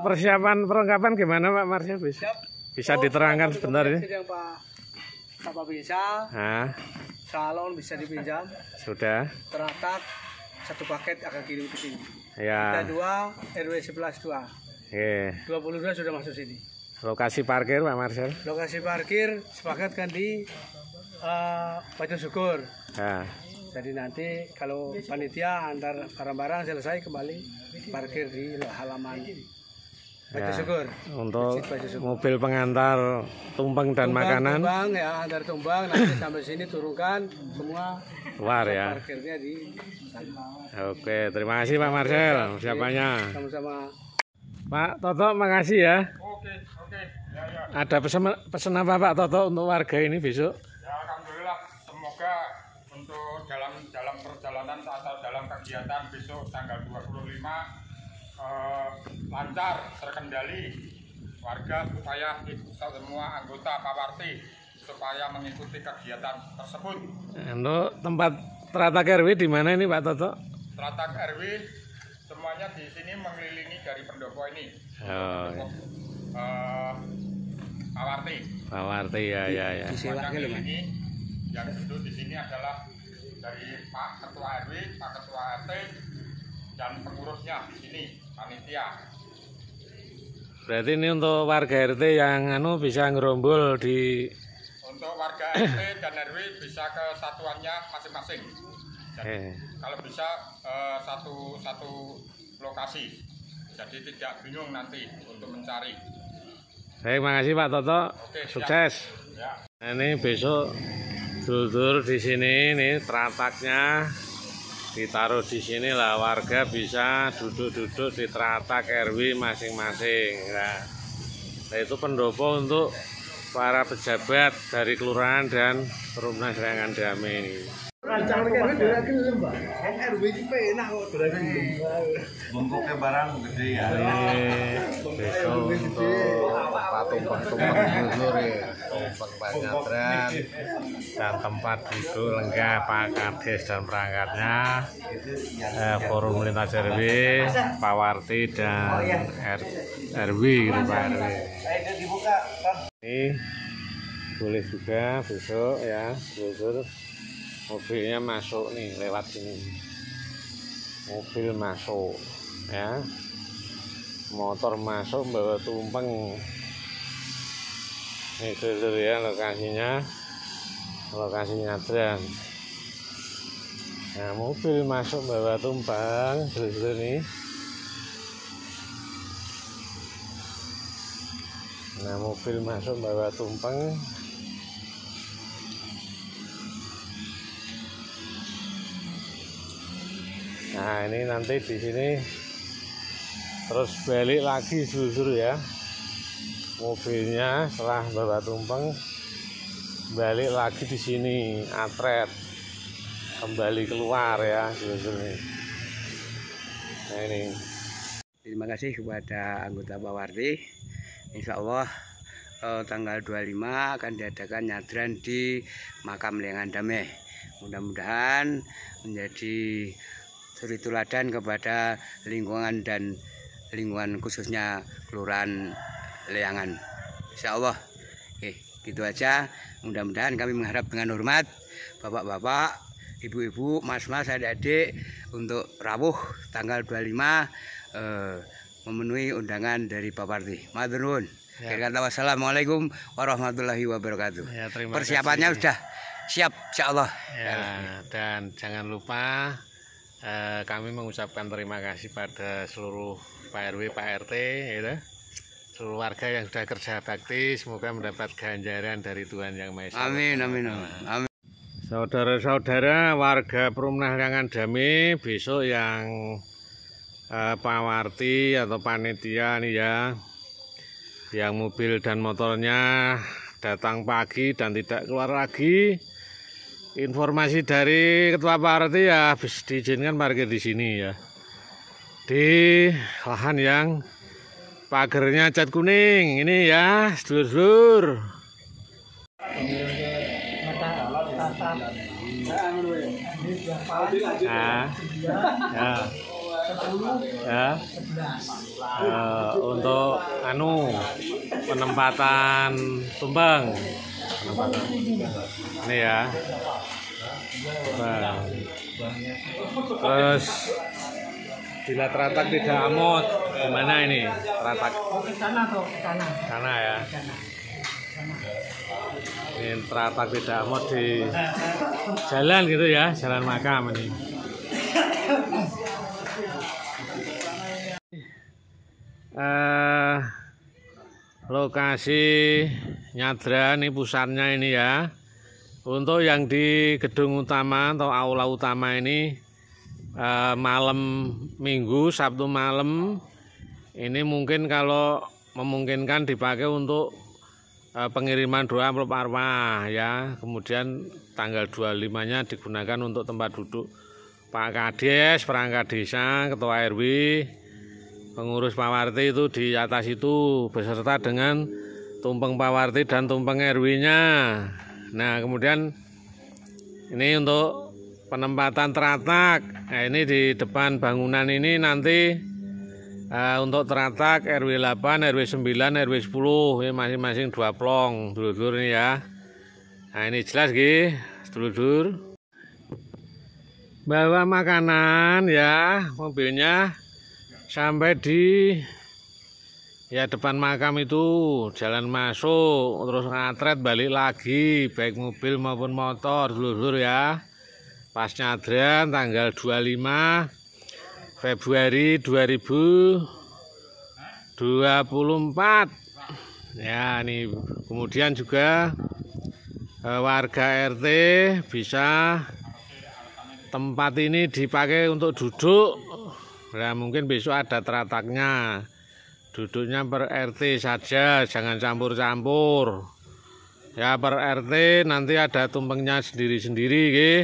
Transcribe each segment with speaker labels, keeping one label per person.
Speaker 1: Persiapan perlengkapan gimana Pak Marsya? Bisa, bisa diterangkan sebentar ini?
Speaker 2: Yang Pak Bapak bisa,
Speaker 1: Nah,
Speaker 2: salon bisa dipinjam,
Speaker 1: sudah.
Speaker 2: teratak satu paket akan kirim ke sini. Kita
Speaker 1: Ya.
Speaker 2: dua RW 11 2.
Speaker 1: Oke.
Speaker 2: 22 sudah masuk sini.
Speaker 1: Lokasi parkir Pak Marcel.
Speaker 2: Lokasi parkir sepakatkan di uh, Batu Syukur.
Speaker 1: Nah,
Speaker 2: Jadi nanti kalau panitia antar barang-barang selesai kembali parkir di halaman
Speaker 1: Ya.
Speaker 2: Syukur.
Speaker 1: untuk
Speaker 2: Batu Syukur.
Speaker 1: mobil pengantar tumpeng dan
Speaker 2: Tumbang,
Speaker 1: makanan
Speaker 2: Tumbang ya antar tumbang nanti sampai sini turunkan semua
Speaker 1: keluar ya.
Speaker 2: parkirnya di sana.
Speaker 1: Oke, terima kasih Pak Marcel. Siapanya?
Speaker 2: Sama-sama.
Speaker 1: Pak Toto, makasih ya.
Speaker 3: Oke, oke. Ya, ya.
Speaker 1: Ada pesan pesan apa Pak Toto untuk warga ini besok?
Speaker 3: Ya, alhamdulillah. Semoga untuk dalam dalam perjalanan atau dalam kegiatan besok tanggal 25 eh, lancar, terkendali. Warga supaya ikut semua anggota Pawarti supaya mengikuti kegiatan tersebut.
Speaker 1: Untuk tempat teratak RW di mana ini Pak Toto?
Speaker 3: Teratak RW semuanya di sini mengelilingi dari pendopo ini.
Speaker 1: Oh, ya.
Speaker 3: Eh, Pawarti.
Speaker 1: Pak Warti ya ya ya.
Speaker 3: Semuanya mengelilingi. Yang duduk di sini adalah dari Pak Ketua RW, Pak Ketua RT, dan pengurusnya di sini, panitia.
Speaker 1: Berarti ini untuk warga RT yang anu bisa ngerombol di
Speaker 3: Untuk warga RT dan RW bisa ke satuannya masing-masing. Jadi
Speaker 1: eh,
Speaker 3: kalau bisa eh, satu satu lokasi. Jadi tidak bingung nanti untuk mencari.
Speaker 1: Baik, makasih Pak Toto.
Speaker 3: Oke.
Speaker 1: Sukses.
Speaker 3: Ya.
Speaker 1: Nah, ini besok dulur di sini nih terataknya ditaruh di sini lah warga bisa duduk-duduk di teratak RW masing-masing. Nah, nah, itu pendopo untuk para pejabat dari kelurahan dan perumahan serangan damai ini.
Speaker 4: Bengkoknya barang gede ya. Tumpeng-tumpeng jujur ya. Tumpeng panyatran.
Speaker 1: dan tempat duduk lengkap Pak Kades dan perangkatnya. Eh, forum lintas RW Pak Warti dan R, RW gitu Pak RW ini boleh juga besok ya besok. Mobilnya masuk nih lewat sini. Mobil masuk ya. Motor masuk bawa tumpeng ini dulu ya lokasinya lokasi nyadran nah mobil masuk bawa tumpang dulu nih nah mobil masuk bawa tumpeng nah ini nanti di sini terus balik lagi susur ya mobilnya setelah bawa tumpeng balik lagi di sini atret kembali keluar ya susur ini nah ini
Speaker 2: Terima kasih kepada anggota Bawardi. Insya Allah eh, tanggal 25 akan diadakan nyadran di makam Lengan Damai. Mudah-mudahan menjadi suri teladan kepada lingkungan dan lingkungan khususnya Kelurahan Leangan. Insya Allah. Oke, gitu aja. Mudah-mudahan kami mengharap dengan hormat Bapak-bapak, Ibu-ibu, Mas-mas, adik-adik untuk rawuh tanggal 25 eh, memenuhi undangan dari Pak Parti. Matur nuwun.
Speaker 1: Ya.
Speaker 2: Kata wassalamualaikum warahmatullahi wabarakatuh.
Speaker 1: ya terima
Speaker 2: Persiapannya
Speaker 1: kasih.
Speaker 2: sudah siap insyaallah.
Speaker 1: Ya, dan jangan lupa eh, kami mengucapkan terima kasih pada seluruh Pak RW, Pak RT, gitu. Seluruh warga yang sudah kerja bakti, semoga mendapat ganjaran dari Tuhan Yang Maha Esa.
Speaker 2: Amin amin amin.
Speaker 1: Saudara-saudara warga Perumahan Dami besok yang eh, pawarti atau panitia nih ya, yang mobil dan motornya datang pagi dan tidak keluar lagi. Informasi dari Ketua Parti ya habis diizinkan parkir di sini ya. Di lahan yang pagernya cat kuning ini ya, sedulur-sedulur. Nah, ya. Eh, untuk anu penempatan tumbang ini ya Tumbang. terus bila teratak tidak amot. Gimana ini? Teratak sana ya? Ini teratak tidak amot di jalan gitu ya jalan makam ini. Eh lokasi nyadra ini pusatnya ini ya. Untuk yang di gedung utama atau aula utama ini eh, malam minggu Sabtu malam ini mungkin kalau memungkinkan dipakai untuk eh, pengiriman doa amplop arwah ya kemudian tanggal 25 nya digunakan untuk tempat duduk Pak Kades perangkat desa ketua RW pengurus Pawarti itu di atas itu beserta dengan tumpeng Pawarti dan tumpeng RW-nya. Nah, kemudian ini untuk penempatan teratak. Nah, ini di depan bangunan ini nanti eh, untuk teratak RW 8, RW 9, RW 10 ini masing-masing dua plong dulur-dulur ini ya. Nah, ini jelas nggih, dulur-dulur. Bawa makanan ya, mobilnya sampai di ya depan makam itu jalan masuk terus ngatret balik lagi baik mobil maupun motor dulur ya pas nyadran tanggal 25 Februari 2024 ya ini kemudian juga eh, warga RT bisa tempat ini dipakai untuk duduk Nah, mungkin besok ada terataknya. Duduknya per RT saja, jangan campur-campur. Ya per RT nanti ada tumpengnya sendiri-sendiri, nggih.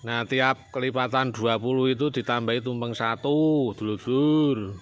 Speaker 1: Nah, tiap kelipatan 20 itu ditambahi tumpeng satu, dulur